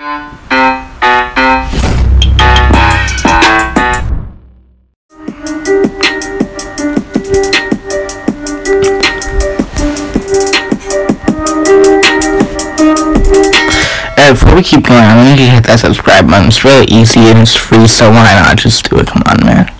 Before we keep going, I need you to hit that subscribe button. It's really easy and it's free, so why not just do it? Come on, man.